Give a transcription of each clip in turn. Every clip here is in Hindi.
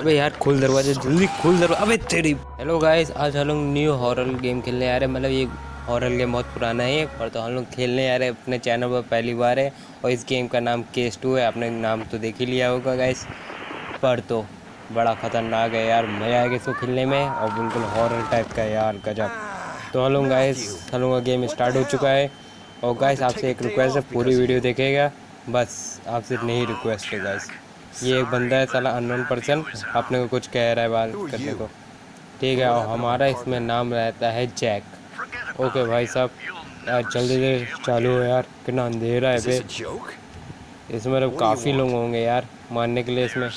अबे यार, खोल दरवाज़ा, जल्दी खोल दरवाज़ा। अबे तेरी हेलो गाइस आज हम लोग न्यू हॉरर गेम खेलने आ रहे हैं। मतलब ये हॉरर गेम बहुत पुराना है, पर तो हम लोग खेलने आ रहे हैं अपने चैनल पर पहली बार है, और इस गेम का नाम केस टू है। आपने नाम तो देख ही लिया होगा गाइस पर तो बड़ा ख़तरनाक है यार, मज़ा आएगा इसको खेलने में, और बिल्कुल हॉरर टाइप का यार, गजब। तो हम लोग गाइस हम लोग का गेम स्टार्ट हो चुका है, और गाइस आपसे एक रिक्वेस्ट है, पूरी वीडियो देखेगा, बस आपसे नहीं रिक्वेस्ट है गाइस ये एक बंदा है साला अननोन पर्सन अपने को कुछ कह रहा है बात करने को। ठीक है और हमारा इसमें नाम रहता है जैक ओके भाई साहब यार जल्दी से चालू हो यार कितना अंधेरा है बे? इसमें तो काफ़ी लोग होंगे यार मानने के लिए इसमें।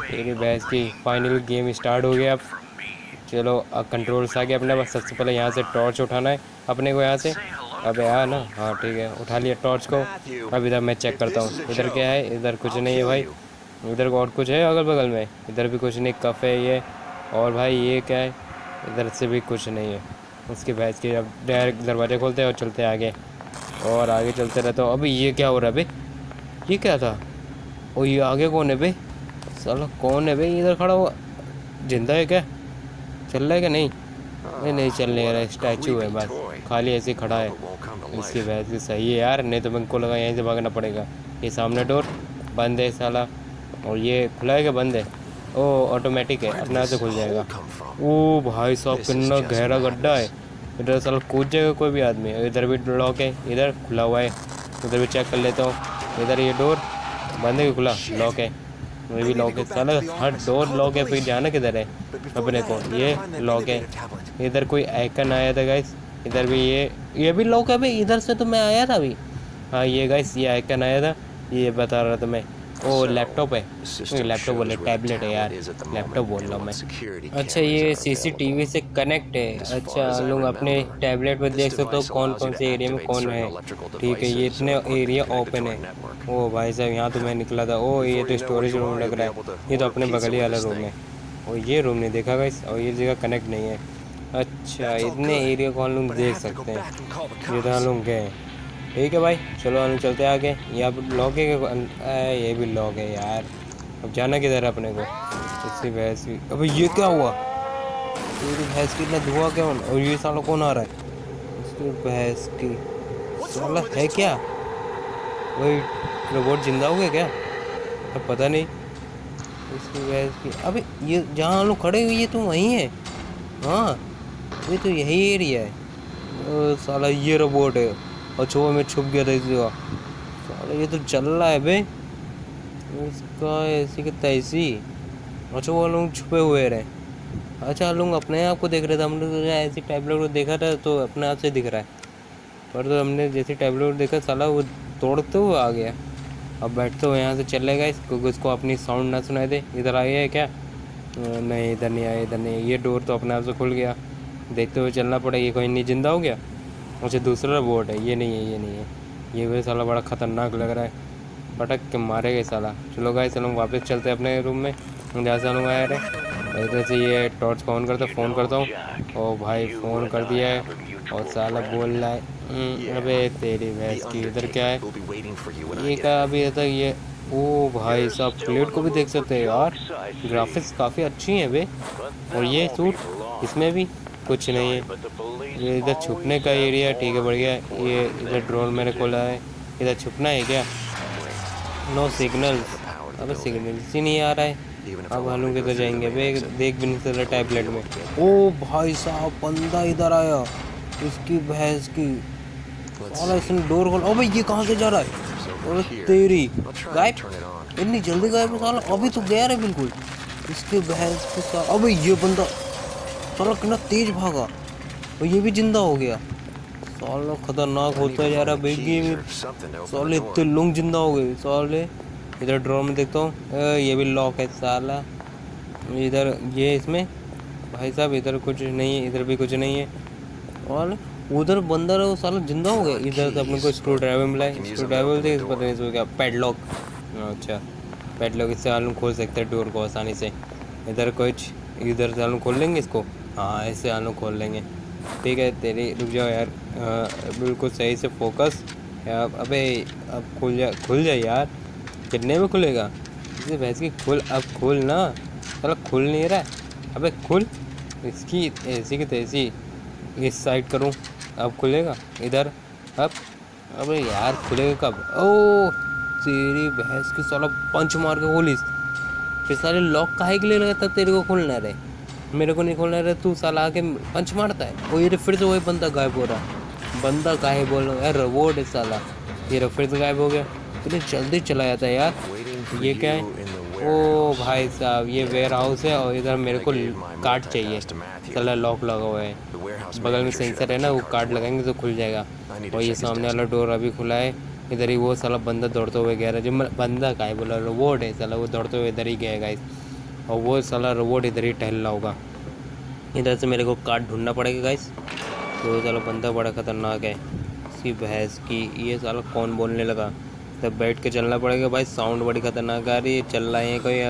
तेरी भैंस की फाइनल गेम स्टार्ट हो गया अब। चलो अब कंट्रोल्स आ गया अपने पास। सबसे पहले यहाँ से टॉर्च उठाना है अपने को यहाँ से। अब हाँ ना? हाँ ठीक है उठा लिया टॉर्च को। अब इधर मैं चेक करता हूँ। इधर क्या है? इधर कुछ नहीं है भाई। इधर और कुछ है अगल बगल में? इधर भी कुछ नहीं, कफ है ये। और भाई ये क्या है? इधर से भी कुछ नहीं है। उसकी भैंस के अब डायरेक्ट दरवाजे खोलते हैं और चलते आगे। और आगे चलते रहते हो अभी ये क्या हो रहा है बे? ये क्या था? ओ, ये आगे कौन है भाई साला कौन है भाई इधर खड़ा हुआ। ज़िंदा है क्या? चल रहा है क्या? नहीं। नहीं नहीं चल नहीं रहा स्टैचू है बस। खाली ऐसे खड़ा है। इसकी वजह से सही है यार। नहीं तो मेरे को लगा यहीं से भागना पड़ेगा। ये सामने डोर बंद है साला। और ये खुला है क्या बंद है? ओ ऑटोमेटिक है अपने से खुल जाएगा। ओ भाई साहब कितना गहरा गड्ढा है। इधर साला कूद जाएगा कोई भी आदमी इधर भी लॉक है इधर खुला हुआ है। उधर भी चेक कर लेता हूँ। इधर ये डोर बंद है कि खुला? लॉक है। ये भी लॉक है। साला हर डोर लॉक है फिर जाना किधर है? अपने को। ये लॉक है। इधर कोई आइकन आया था गाइस इधर भी ये ये भी लॉक है भाई। इधर से तो मैं आया था अभी। हाँ ये गाइस ये आइकन आया था। ये बता रहा था मैं। ओ लैपटॉप है। लैपटॉप बोले टैबलेट है यार। लैपटॉप बोल रहा हूँ मैं। अच्छा ये सीसीटीवी से कनेक्ट है। अच्छा हम लोग अपने टैबलेट पर देख सकते हो कौन कौन से एरिया में कौन है। ठीक है ये इतने एरिया ओपन है। ओ भाई साहब यहाँ तो मैं निकला था। ओ ये तो स्टोरेज रूम लग रहा है। ये तो अपने बगल ही वाला रूम है और ये रूम नहीं देखा गाइस और ये जगह कनेक्ट नहीं है। अच्छा इतने एरिया को हम लोग देख सकते हैं। ये तो हम लोग गए। ठीक है भाई, चलो हम चलते आगे। यहाँ पर लॉक है? ये भी लॉक है यार। अब जाना किधर है अपने को? इसकी भैंस की अबे ये क्या हुआ? पूरी भैंस की इतना धुआँ क्या? हो- और ये साला कौन आ रहा है? इसकी भैंस की साला है क्या? वही रोबोट ज़िंदा हो गया क्या? अब पता नहीं। इसकी भैंस की अबे ये जहाँ लोग खड़े हुए, ये तो वहीं है। हाँ ये तो यही एरिया है। साला ये रोबोट है। अच्छा वो मैं छुप गया था इसी साला, ये तो चल रहा है बे इसका ऐसी की तैसी। अच्छा वो लोग छुपे हुए रहे। अच्छा लोग अपने आप को देख रहे थे। हम लोग ऐसी टैबलेट को देखा था तो अपने आप से दिख रहा है। पर तो हमने जैसे टैबलेट देखा, साला, वो तोड़ते हुए आ गया। अब बैठते हुए यहाँ से चलेगा इसको उसको अपनी साउंड ना सुनाई दे। इधर आया है क्या? नहीं, इधर नहीं आया इधर नहीं ये डोर तो अपने आप से खुल गया। देखते हुए चलना पड़ेगा। ये कोई नहीं, ज़िंदा हो गया? अच्छा दूसरा बोर्ड है ये नहीं है ये नहीं है। ये भी साला बड़ा खतरनाक लग रहा है। पटक के मारे गए साला। चलो गाइस चलो वापस चलते हैं अपने रूम में। जहाँ से आए रहे इधर से ये टॉर्च का ऑन करता फ़ोन करता हूँ। ओ भाई फ़ोन कर दिया है। और साला बोल रहा है "हम्म, अबे तेरी भैंस की इधर क्या है? ये क्या अभी तक ये? ओ भाई साहब प्लेट को भी देख सकते हैं यार। ग्राफिक्स काफ़ी अच्छी हैं बे और ये सूट इसमें भी कुछ नहीं है। ये इधर छुपने का एरिया ठीक है, बढ़िया ये इधर ड्रोन मैंने खोला है। इधर छुपना है क्या? नो सिग्नल अबे सिग्नल ही नहीं आ रहा है। अब हम लोग किधर जाएँगे। बे देख भी नहीं सकते टैबलेट में। ओ भाई साहब, बंदा इधर आया। इसकी भैंस की। साला इसने डोर खोला। अबे ये कहाँ से जा रहा है? अबे तेरी। गायब? इतनी जल्दी गायब साला अभी तो गया है बिल्कुल। इसके भैंस के अबे, ये बंदा साला कितना तेज भागा। और ये भी ज़िंदा हो गया। साला खतरनाक होता जा रहा है भाई गेम साले इतने लोग ज़िंदा हो गए साले। इधर ड्रॉ में देखता हूँ ये भी लॉक है साला। इधर ये इसमें भाई साहब इधर कुछ नहीं है इधर भी कुछ नहीं है। और उधर बंदर है वो साला ज़िंदा हो गया। इधर से अपने को स्क्रू ड्राइवर मिला है स्क्रू ड्राइवर से पता नहीं इसको क्या पैडलॉक अच्छा पैडलॉक इससे आलू खोल सकते हैं डोर को आसानी से। इधर कुछ इधर से आलू खोल लेंगे इसको? हाँ ऐसे आलू खोल लेंगे। ठीक है, तेरी, रुक जाओ यार। बिल्कुल सही से फोकस अब अबे, अब खुल जा खुल जा यार। कितने में खुलेगा? इसे भैंस की खुल, अब खुल ना। चलो खुल नहीं रहा अबे, खुल। इसकी, ऐसी की तैसी। इस साइड करूँ। अब खुलेगा? इधर। अब। अबे यार, खुलेगा कब? ओ, तेरी भैंस की साला पंच मार के खोलिस। फिर सारे लॉक काहे के लिए लगा तब तेरे को खोलना रहे मेरे को नहीं खोलना रहे तू साला आके पंच मारता है। ओ ये फिर से वही बंदा गायब हो रहा बंदा काहे बोल रहा यार रिवॉर्ड है साला। ये फिर से गायब हो गया। इतनी जल्दी चला जाता है यार। ये क्या है? ओ भाई साहब ये वेयर हाउस है और इधर मेरे को कार्ड चाहिए। साला लॉक लगा हुआ है। बगल में सेंसर है ना वो कार्ड लगाएँगे तो खुल जाएगा। और ये सामने वाला डोर अभी खुला है। इधर ही वो साला बंदा दौड़ते हुए गया जो बंदा का है बोला रोबोट है साला वो दौड़ते हुए इधर ही गया गाइस और वो साला रोबोट इधर ही टहल रहा होगा। इधर से मेरे को कार्ड ढूंढना पड़ेगा गाइस तो साला बंदा बड़ा ख़तरनाक है। इसकी भैंस की ये साला कौन बोलने लगा? तब बैठ के चलना पड़ेगा भाई। साउंड बड़ी ख़तरनाक आ रही है। चल रहा है कोई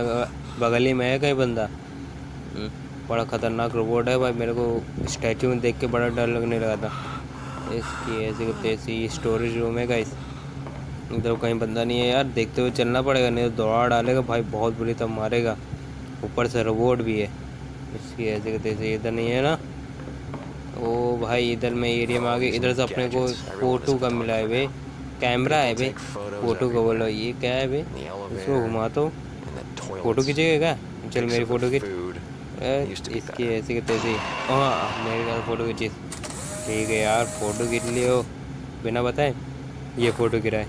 बगल ही में है कहीं बंदा? हम्म, बड़ा ख़तरनाक रोबोट है भाई। मेरे को स्टैचू में देख के बड़ा डर लगने लगा था। इसकी ऐसी तैसी स्टोरेज रूम है गाइस इधर कहीं बंदा नहीं है यार। देखते हुए चलना पड़ेगा नहीं तो दौड़ा डालेगा। भाई बहुत बुरी तब मारेगा। ऊपर से रोबोट भी है। इसकी ऐसे तैसे इधर नहीं है ना। ओ भाई, इधर मैं एरिया में आ गई इधर से अपने को फ़ोटो का मिला है भाई। कैमरा है भाई। फ़ोटो का बोलो, ये क्या है भाई? इसको घुमा तो। फ़ोटो खींचेगा क्या? चल मेरी फ़ोटो खींच। इसकी ऐसे ऐसी तैसी। हाँ मेरे ख्याल फ़ोटो खींची। ठीक है यार, फ़ोटो खींच लियो। बिना बताए, ये फ़ोटो गिराए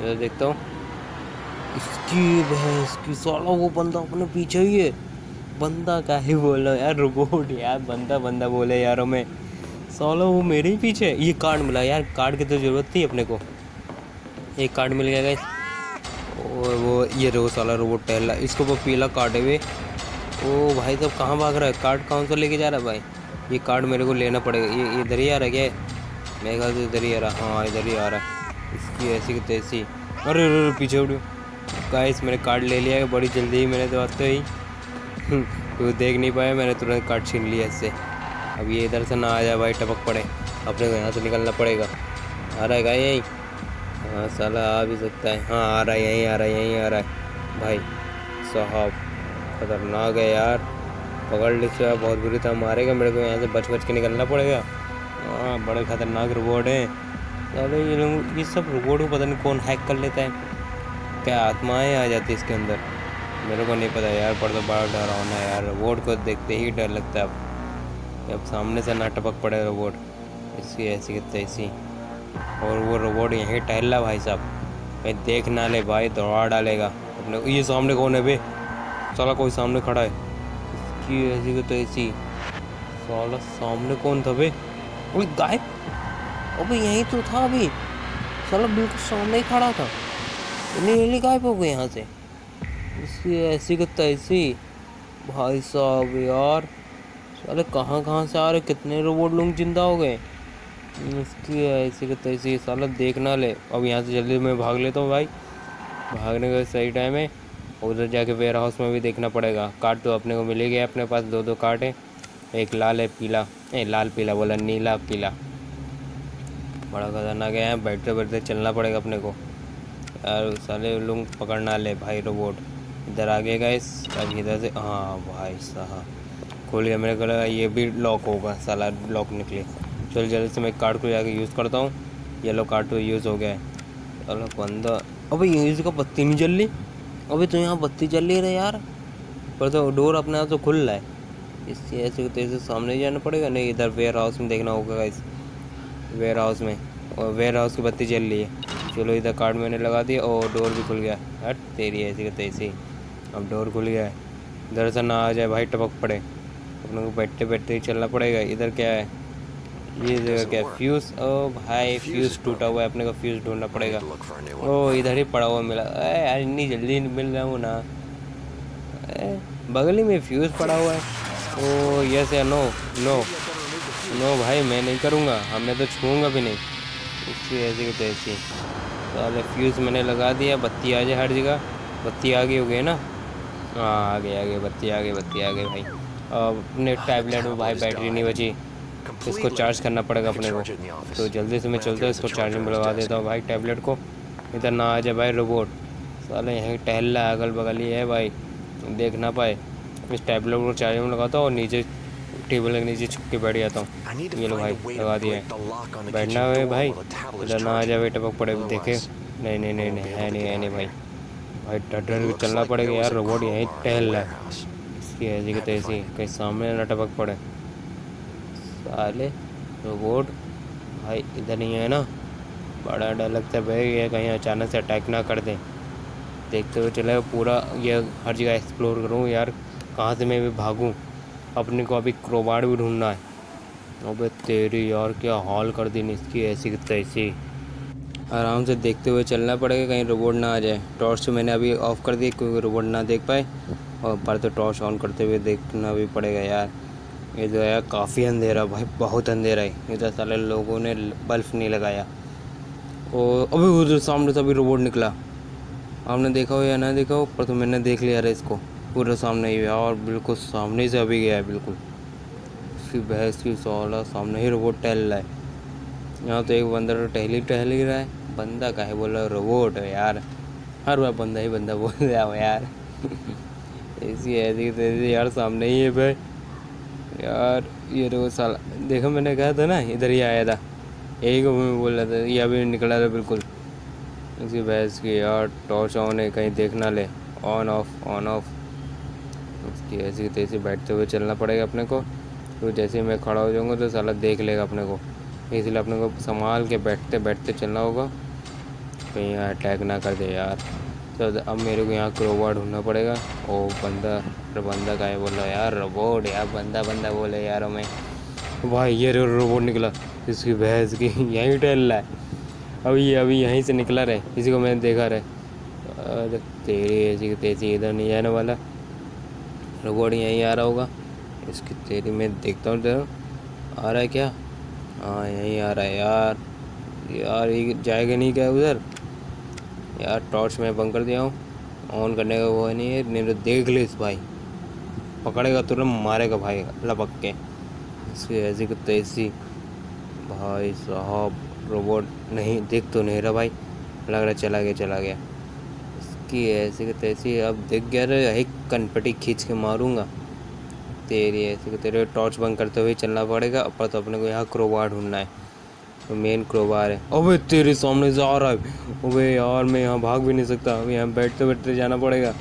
इधर देखता हूँ। इसकी भैंस की साला, वो बंदा अपने पीछे ही है। बंदा का ही बोल यार रोबोट यार, बंदा बंदा बोले यार मैं साला, वो मेरे ही पीछे ये कार्ड मिला यार कार्ड की तो ज़रूरत थी अपने को। एक कार्ड मिल गया और वो, ये रो साला रोबोट टहला इसको वो पीला कार्ड है वे। ओ भाई, सब कहाँ भाग रहा है? कार्ड कौन सा लेके जा रहा है भाई? ये कार्ड मेरे को लेना पड़ेगा। ये इधर ही आ रहा है क्या? मेरे ख्याल से इधर ही आ रहा हाँ। इधर ही आ रहा है। इसकी ऐसी की तैसी। अरे अरे पीछे उड़ गाइस मैंने कार्ड ले लिया है, बड़ी जल्दी ही मैंने तो ही। तो देख नहीं पाया, मैंने तुरंत कार्ड छीन लिया इससे। अब ये इधर से ना आ जाए भाई, टपक पड़े। अपने को यहाँ से निकलना पड़ेगा। आ रहा है गाय यहीं? हाँ साला आ भी सकता है। हाँ आ रहा है, यहीं, आ रहा है, यहीं, आ रहा है। भाई, साहब, खतरनाक है यार। पकड़ लीजिए बहुत बुरी तरह मारेगा। मेरे को यहाँ से बच बच के निकलना पड़ेगा। हाँ बड़े खतरनाक रोबोट हैं। ये लोग, ये सब रोबोट को पता नहीं कौन हैक कर लेता है। क्या आत्माएँ आ जाती इसके अंदर। मेरे को नहीं पता यार, पर तो बड़ा डरावना है यार। रोबोट को देखते ही डर लगता है अब। अब सामने से ना टपक पड़े रोबोट इसकी ऐसी तैसी। और वो रोबोट यहीं टहल भाई साहब। कहीं देख ना ले भाई, दौड़ा डालेगा। अपने ये सामने कौन है बे? साला कोई सामने खड़ा है। इसकी ऐसी तैसी। साला सामने कौन था बे? गायब। अबे यहीं तो था अभी। साला बिल्कुल सामने ही खड़ा था। नीली गायब हो गई यहाँ से? इसकी ऐसी को तैसी। भाई साहब यार, साले कहाँ कहाँ से आ रहे कितने रोबोट लोग ज़िंदा हो गए? इसकी ऐसी को तैसी, साला देखना ले। अब यहाँ से जल्दी मैं भाग लेता हूँ भाई। भागने का सही टाइम है। उधर जाके वेयर हाउस में भी देखना पड़ेगा। कार्ड तो अपने को मिलेगा अपने पास दो दो कार्ड है। एक लाल है पीला। ए, लाल, पीला बोला, नीला, पीला। बड़ा खतरनाक है बैठते बैठते चलना पड़ेगा अपने को। यार साले लोग पकड़ना ले भाई रोबोट। इधर आ गए इस अब इधर से हाँ भाई साहब। खोल गया मेरे को लगा ये भी लॉक होगा, साला लॉक निकले। चलो जल्दी से मैं कार्ड को जाके यूज़ करता हूँ। येलो कार्ड तो यूज़ हो गया है। चलो बंदा, अबे यूज़ का बत्ती नहीं जल रही? अभी तो यहाँ बत्ती जल रही है यार। पर तो डोर अपने आप तो खुल रहा है। इससे ऐसे तेज़ी सामने जाना पड़ेगा। नहीं, इधर वेयर हाउस में देखना होगा इस वेयर हाउस में, और वेयर हाउस की बत्ती जल रही है। चलो इधर कार्ड मैंने लगा दिया और डोर भी खुल गया। हट तेरी ऐसी का तैसी। अब डोर खुल गया है। इधर से ना आ जाए भाई टपक पड़े। अपने को बैठते बैठते ही चलना पड़ेगा। इधर क्या है? ये जगह क्या फ्यूज़ ओ भाई फ्यूज़ टूटा हुआ है। अपने को फ्यूज़ ढूंढना पड़ेगा। ओ इधर ही पड़ा हुआ मिला। अरे यार इतनी जल्दी मिल रहा हूँ ना। बगल ही में फ्यूज़ पड़ा हुआ है। ओ यस या नो नो नो भाई मैं नहीं करूँगा। हमें तो छूँगा भी नहीं। इसकी ऐसी की तैसी। तो फ्यूज़ मैंने लगा दिया बत्ती आ जाए हर जगह। बत्ती आ गई हो गई ना? हाँ आ गई आ गई बत्ती आ गई बत्ती आ गई भाई अपने टैबलेट में भाई बैटरी नहीं बची। इसको चार्ज करना पड़ेगा अपने को। तो जल्दी से मैं चलता हूँ इसको चार्जिंग में लगा देता हूँ भाई टैबलेट को। इधर ना आ जाए भाई रोबोट साले यहीं टहल रहा है अगल बगल ही है भाई। देख ना पाए। इस टैबलेट को चार्जिंग में लगाता हूँ और नीचे टेबल के नीचे छुप के बैठ जाता हूँ। ये लो भाई लगा दिया। बैठना है भाई इधर ना आ जाए टपक पड़े देखे। नहीं नहीं नहीं नहीं है नहीं है नहीं भाई। भाई डर डर के चलना पड़ेगा यार रोबोट यहीं टहल रहा है। इसकी ऐसी की तैसी कहीं सामने ना टपक पड़े। साले रोबोट भाई इधर नहीं है ना? बड़ा डर लगता है भाई ये कहीं अचानक से अटैक ना कर दें। देखते हुए चले पूरा ये हर जगह एक्सप्लोर करूँ यार कहाँ से मैं भी भागूँ? अपने को अभी क्रोबाड़ भी ढूंढना है। अबे तेरी यार, क्या हॉल कर दी इसकी ऐसी की तैसी। आराम से देखते हुए चलना पड़ेगा, कहीं रोबोट ना आ जाए। टॉर्च तो मैंने अभी ऑफ़ कर दी क्योंकि रोबोट ना देख पाए। और पर तो टॉर्च ऑन करते हुए देखना भी पड़ेगा यार। ये जो है काफ़ी अंधेरा, भाई बहुत अंधेरा है। इधर सारे लोगों ने बल्ब नहीं लगाया। और अभी उधर सामने से अभी रोबोट निकला। आपने देखा हो या ना देखा हो? पर तो मैंने देख लिया रहा इसको। पूरे सामने ही गया और बिल्कुल सामने से अभी गया है, बिल्कुल। उसकी बहस की सोला सामने ही रोबोट टहल रहा है। यहाँ तो एक बंदा तो टहल ही टहल ही रहा है। बंदा का है? बोला रोबोट है यार। हर बार बंदा ही बंदा बोल रहा है यार। ऐसी ऐसी तैसी यार, सामने ही है भाई। यार, ये रोज साल, देखो मैंने कहा था ना, इधर ही आया था। यही को बोल रहा था, ये अभी निकला था, बिल्कुल। इसकी बहस की, यार टॉर्च ऑन है, कहीं देखना ले। ऑन ऑफ़ ऑन ऑफ़ उसकी ऐसी तैसी बैठते हुए चलना पड़ेगा अपने को। तो जैसे ही मैं खड़ा हो जाऊँगा तो साला देख लेगा अपने को। इसलिए अपने को संभाल के बैठते बैठते चलना होगा। कहीं यहाँ अटैक ना कर दे यार। तो अब मेरे को यहाँ क्रोवा ढूंढना पड़ेगा। ओ बंदा बंदा का है? बोला यार रोबोट यार, बंदा बंदा बोले यार मैं भाई, ये रोबोट निकला। इसकी भैंस की, यहीं टहल रहा है। अभी अभी यहीं से निकला रहे। इसी को मैंने देखा रहे। तेरी ऐसी तेज़ी इधर नहीं आने वाला। रोबोट यहीं आ रहा होगा। इसकी तेरी मैं देखता हूँ तेरा आ रहा है क्या? हाँ यहीं आ रहा है यार। यार, ये जाएगा नहीं क्या उधर? यार टॉर्च मैं बंद कर दिया हूँ। ऑन करने का वो है नहीं है। नहीं तो देख ले इस भाई। पकड़ेगा तुरंत मारेगा भाई, लपक के। इसकी ऐसी को तैसी भाई साहब रोबोट नहीं, देख तो नहीं रहा भाई। लग रहा चला गया चला गया। इसकी ऐसी की तैसी। अब देख गया रे एक कनपटी खींच के मारूँगा। तेरी ऐसे को तेरे टॉर्च बंद करते हुए चलना पड़ेगा। पर तो अपने को यहाँ क्रोबार ढूंढना है। तो मेन क्रोबार है। अबे, तेरे सामने से आ रहा है। अबे, यार, मैं यहाँ भाग भी नहीं सकता। अभी यहाँ बैठते बैठते जाना पड़ेगा।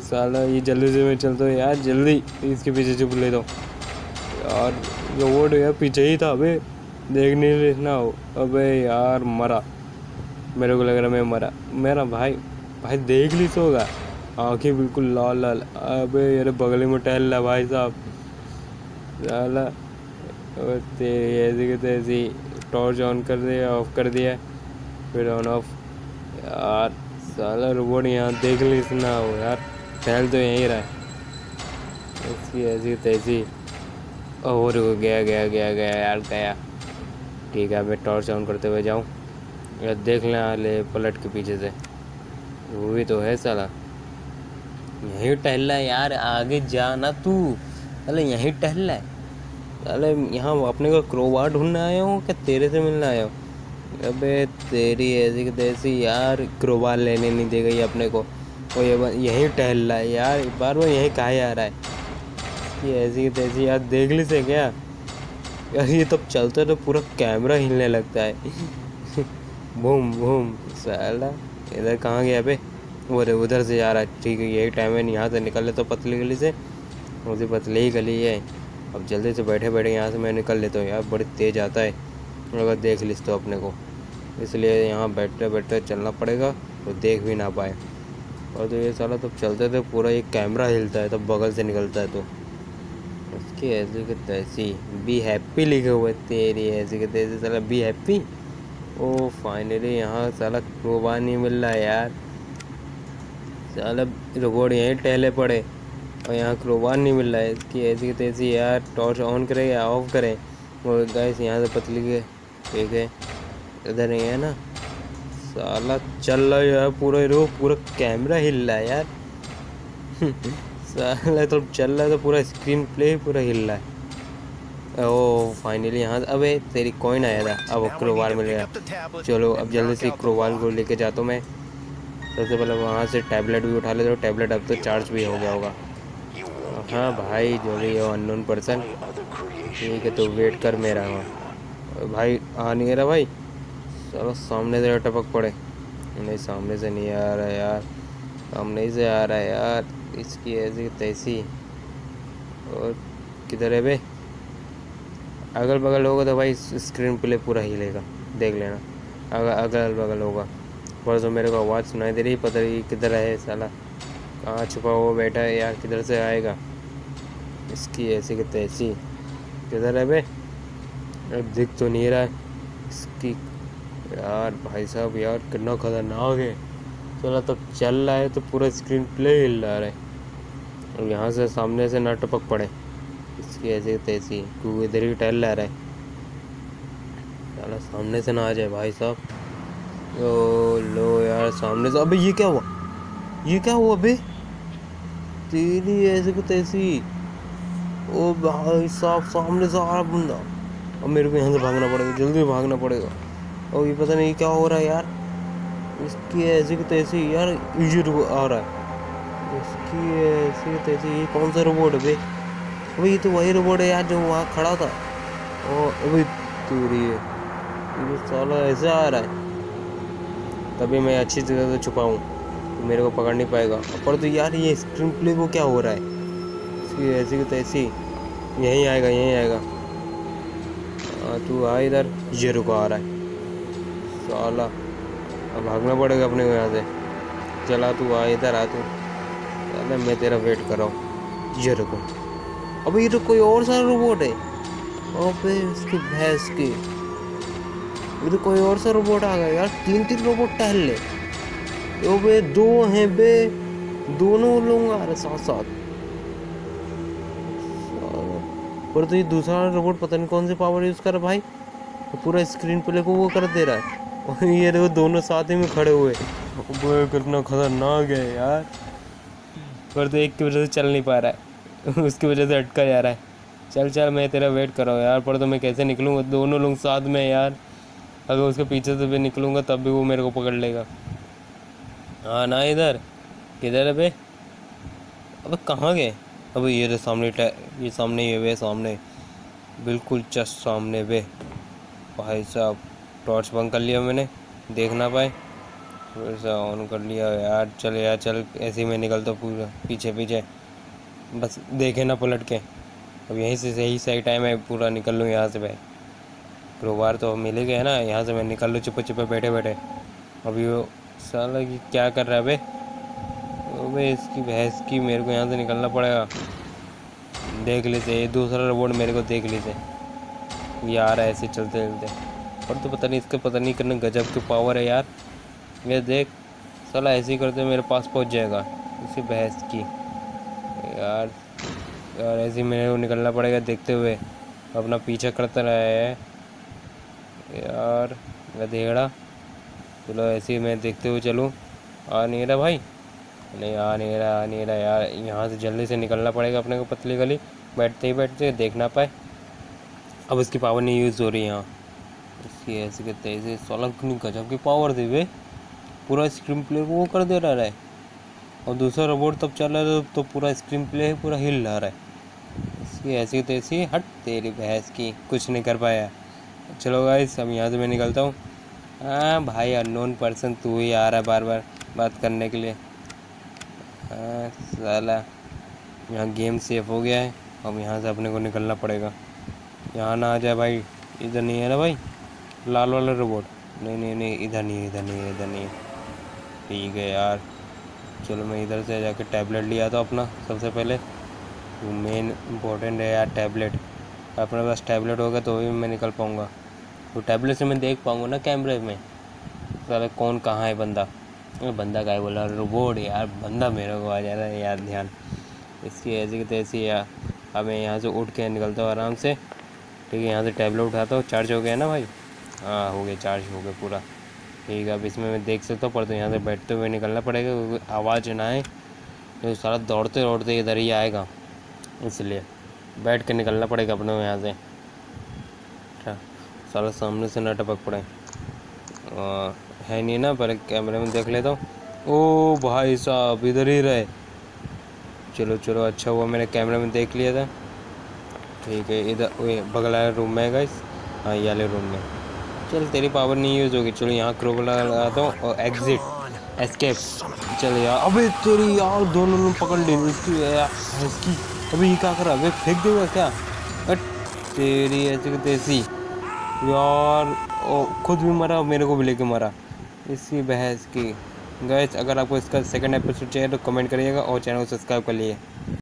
साला, ये जल्दी से मैं चलता हूँ यार। जल्दी इसके पीछे चुप ले दो। यार रोबोट यार पीछे ही था। अबे देख नहीं लेना हो। अबे, यार, मरा। मेरे को लग रहा मैं मरा। मेरा भाई भाई देख ली तो होगा। आँखें बिल्कुल लाल लाल। अबे, यार, बगल में टहल रहा भाई साहब। साला तेरी ऐसी टॉर्च ऑन कर दिया ऑफ़ कर दिया। फिर ऑन ऑफ़ यार, साला रोबोट यहाँ देख ली ना हो यार। टहल तो यहीं रहा इसकी ऐसी तैसी। और गया गया गया गया यार, गया। ठीक है मैं टॉर्च ऑन करते हुए जाऊँ। या देख लें, ले पलट के पीछे से। वो भी तो है साला। यहीं टहल रहा है यार, आगे जा ना तू। अरे यहीं टहल रहा है। अरे यहाँ अपने को क्रोवार ढूँढने आया हूँ क्या तेरे से मिलने आया हूँ? अबे तेरी ऐसी की तैसी यार क्रोबार लेने नहीं देगा ये अपने को। वो ये यहीं टहल रहा है यार बार बार यहीं कहा जा रहा है? ये ऐसी की तैसी यार, देख ली से क्या? यार ये तब चलता तो पूरा कैमरा हिलने लगता है। बूम बूम साला। इधर कहाँ गया पे वो उधर से जा रहा है। ठीक है यही टाइम है, यहाँ से निकल ले तो पतली गली से। उसी पतली ही गली है। अब जल्दी से बैठे बैठे यहाँ से मैं निकल लेता हूँ यार, बड़ी तेज़ आता है। अगर देख लिस तो अपने को। इसलिए यहाँ बैठते बैठते चलना पड़ेगा तो देख भी ना पाए। और तो ये साला तब चलते थे, पूरा एक कैमरा हिलता है, तब बगल से निकलता है तो। उसकी ऐसी के तैसी बी हैप्पी लिखे हुए तेरी, ऐसी के तैसी, साला बी हैप्पी ओ फाइनली यहाँ साला क्रोबार नहीं मिल रहा यार। साला रोबोट यहीं टहले पड़े और यहाँ क्रोबार नहीं मिल रहा है। इसकी ऐसी तैसी यार टॉर्च ऑन करें या ऑफ़ करें। और गैस यहाँ से पतली के है इधर नहीं है ना। साला चल रहा है यार, पूरा रो, पूरा कैमरा हिल रहा है यार। साला तो चल रहा है तो पूरा स्क्रीन प्ले पूरा हिल रहा है। ओ फाइनली यहाँ अबे तेरी कॉइन आया था। अब क्रोवाल मिल गया। चलो, अब जल्दी से क्रोवाल को लेके जाता हूँ मैं। सबसे पहले वहाँ से टैबलेट भी उठा लेता हूँ। टैबलेट अब तो चार्ज भी हो गया होगा। हाँ भाई, जो भी हो अननोन पर्सन ठीक है तो वेट कर मेरा वहाँ। भाई, आ नहीं रहा भाई। चलो, सामने से टपक पड़े। नहीं, सामने से नहीं आ रहा यार। सामने से आ रहा है यार। इसकी ऐसी तैसी। और किधर है बे? अगल बगल होगा तो भाई स्क्रीन प्ले पूरा हिलेगा, देख लेना। अगर अगल बगल होगा। पर तो मेरे को आवाज़ सुनाई दे रही पता नहीं किधर है साला। कहाँ छुपा हुआ बैठा है यार, किधर से आएगा? इसकी ऐसी की तैसी। किधर है बे? दिख तो नहीं रहा है। इसकी, यार भाई साहब यार, कितना खतरनाक है। चला तो चल रहा है तो पूरा स्क्रीन प्ले हिल रहा है। और यहाँ से सामने से ना टपक पड़े। इसकी ऐसी तैसी क्योंकि इधर ही टहल ला रहा है। चला, सामने से ना आ जाए भाई साहब। ओ लो यार, सामने से। अबे, ये क्या हुआ? ये क्या हुआ अबे? तेरी ऐसी को तैसी ओ भाई साहब, सामने से आ रहा बंदा। अब मेरे को यहाँ से भागना पड़ेगा, जल्दी भागना पड़ेगा। और ये पता नहीं क्या हो रहा है यार। इसकी ऐसी की तैसी यार इजी आ रहा है। इसकी ऐसी तैसी ये कौन सा रोबोट है भाई अभी तो वही रोबोट है यार जो वहाँ खड़ा था ओ अभी दूरी है ये साला ऐसे आ रहा है तभी मैं अच्छी जगह से छुपाऊँ तो मेरे को पकड़ नहीं पाएगा पर तो यार ये स्क्रीन प्ले को क्या हो रहा है इसकी ऐसी की तैसी यहीं आएगा यहीं आएगा तू आ इधर ये रुको आ रहा है साला अब भागना पड़ेगा अपने को यहाँ से चला तू आ इधर आ तू मैं तेरा वेट कर रहा हूँ ये रुको अबे ये तो कोई और सा रोबोट है। अबे इसकी भैंस की। ये तो कोई और सा रोबोट आ गया यार तीन तीन रोबोट टहल ले। ओ बे दो हैं बे, दोनों लोग आ रहे साथ साथ पर तो ये दूसरा रोबोट पता नहीं कौन सी पावर यूज़ कर भाई। तो पूरा स्क्रीन प्ले को वो कर दे रहा है। और ये देखो दोनों साथ ही में खड़े हुए। वो कितना खतरनाक है यार। पर तो एक की वजह से चल नहीं पा रहा है। उसकी वजह से अटका जा रहा है। चल चल, मैं तेरा वेट कर रहा हूँ यार, पर तो मैं कैसे निकलूँगा? दोनों लोग साथ में यार। अगर उसके पीछे से भी निकलूँगा, तब भी वो मेरे को पकड़ लेगा। हाँ ना इधर? किधर है बे? अब कहाँ गए? अब ये तो सामने ये सामने ये वे सामने। बिल्कुल जस्ट सामने वे भाई साहब टॉर्च बंद कर लिया मैंने, देख ना पाए। फिर से ऑन कर लिया यार। चल यार, चल, ऐसे ही मैं निकलता पूरा पीछे पीछे बस देखे ना पलट के। अब यहीं से सही सही टाइम है, पूरा निकल लूँ यहाँ से भाई। क्रोबार तो मिल ही गया ना, यहाँ से मैं निकल लूँ चुपे चुपे बैठे बैठे। अभी वो साला कि क्या कर रहा है भाई भाई इसकी भैंस की मेरे को यहाँ से निकलना पड़ेगा। देख लेते दूसरा रोबोट मेरे को देख लेते ये आ रहा है ऐसे चलते चलते। और तो पता नहीं, इसका पता नहीं करने गजब की पावर है यार। ये देख, साला ऐसे ही करते मेरे पास पहुँच जाएगा, इसी भैंस की। यार यार ऐसे ही मेरे को निकलना पड़ेगा देखते हुए। अपना पीछा करता रहा। है यार मैं गधेड़ा चलो ऐसे ही मैं देखते हुए चलूँ। आ नहीं रहा भाई? नहीं, आ नहीं रहा, आ नहीं रहा यार। यहाँ से जल्दी से निकलना पड़ेगा अपने को पतली गली। बैठते ही बैठते देख ना पाए। अब इसकी पावर नहीं यूज़ हो रही यहाँ। इसकी ऐसे के तेज़ी सोलह गजब की पावर थी वे पूरा स्क्रीन प्ले वो कर दे रहा है। और दूसरा रोबोट तब चल रहा है तो पूरा स्क्रीन प्ले है, पूरा हिल रहा है। इसकी ऐसी तैसी हट तेरी बहस की, कुछ नहीं कर पाया। चलो गाइस अब यहाँ से मैं निकलता हूँ। हाँ भाई अननोन पर्सन तू ही आ रहा है बार बार बात करने के लिए। हाँ साला, यहाँ गेम सेफ़ हो गया है। अब यहाँ से अपने को निकलना पड़ेगा। यहाँ ना आ जाए भाई, इधर नहीं है ना भाई? लाल वाला रोबोट नहीं नहीं नहीं, इधर नहीं इधर नहीं इधर नहीं ठीक है यार। चलो मैं इधर से जाके टैबलेट लिया था अपना, सबसे पहले। मेन इम्पोर्टेंट है यार टैबलेट अपने पास टैबलेट होगा तो भी मैं निकल पाऊँगा। वो तो टैबलेट से मैं देख पाऊँगा ना कैमरे में। सारे कौन कहाँ है बंदा? बंदा का बोला रोबोट यार, बंदा मेरे को आ जा रहा है यार, ध्यान। इसकी ऐसी की तैसी यार अब मैं यहाँ से उठ के निकलता हूँ आराम से। ठीक है, यहाँ से टैबलेट उठाता हूँ। चार्ज हो गया ना भाई? हाँ हो गया चार्ज हो गया पूरा। ठीक है, अब इसमें मैं देख सकता हूँ, पर तो यहाँ से बैठते हुए निकलना पड़ेगा, क्योंकि आवाज़ ना आए तो सारा दौड़ते दौड़ते इधर ही आएगा, इसलिए बैठ के निकलना पड़ेगा अपने यहाँ से। अच्छा सारा सामने से ना टपक पड़े। है नहीं ना, पर कैमरे में देख लेता हूँ। ओ भाई साहब, इधर ही रहे। चलो चलो अच्छा हुआ, मैंने कैमरे में देख लिया था। ठीक है, इधर बगल रूम में है गाइस हाँ ये रूम में। चल, तेरी पावर नहीं यूज़ होगी। चलो, यहाँ क्रोक लगाता हूँ और एग्जिट एस्केप चल यार, अबे तेरी यार, दोनों लोग पकड़ ली इसकी इसकी अबे ये क्या कर है? फेंक देगा क्या? अट, तेरी ऐसी तैसी। यार, ओ, खुद भी मरा, मेरे को भी लेके मरा। इसी बहस की। गैस अगर आपको इसका सेकंड एपिसोड चाहिए तो कमेंट करिएगा और चैनल को सब्सक्राइब कर लिए